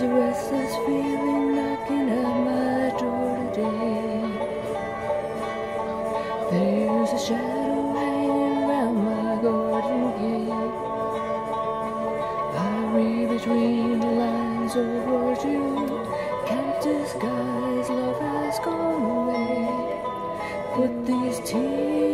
There's a restless feeling knocking at my door today. There's a shadow hanging around my garden gate. I read between the lines of words you can't disguise. Love has gone away. Put these tears.